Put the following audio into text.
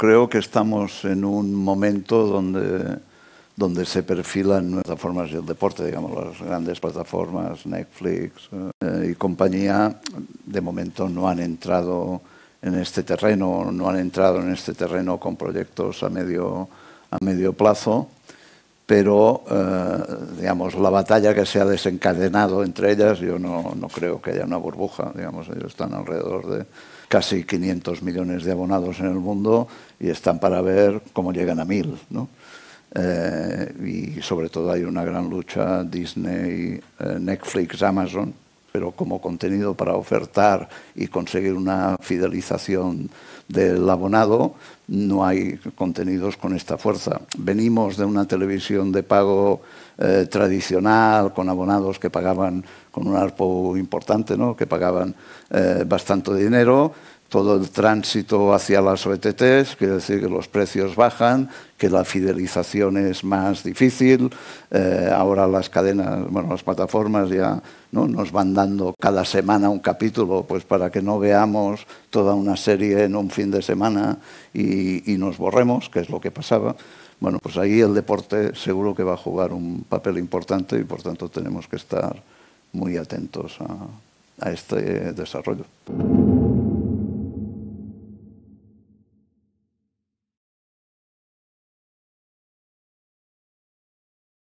Creo que estamos en un momento donde, donde se perfilan plataformas del deporte, digamos, las grandes plataformas, Netflix eh, y compañía, de momento no han entrado en este terreno, no han entrado en este terreno con proyectos a medio, a medio plazo, pero eh, digamos, la batalla que se ha desencadenado entre ellas, yo no, no creo que haya una burbuja, digamos, ellos están alrededor de casi 500 millones de abonados en el mundo y están para ver cómo llegan a mil. ¿no? Eh, y sobre todo hay una gran lucha Disney, eh, Netflix, Amazon, pero como contenido para ofertar y conseguir una fidelización del abonado, no hay contenidos con esta fuerza. Venimos de una televisión de pago eh, tradicional, con abonados que pagaban con un ARPO importante, ¿no? que pagaban eh, bastante dinero, todo el tránsito hacia las OTTs, quiere decir que los precios bajan, que la fidelización es más difícil. Eh, ahora las cadenas, bueno, las plataformas ya ¿no? nos van dando cada semana un capítulo, pues para que no veamos toda una serie en un fin de semana y, nos borremos, que es lo que pasaba. Bueno, pues ahí el deporte seguro que va a jugar un papel importante y por tanto tenemos que estar muy atentos a este desarrollo.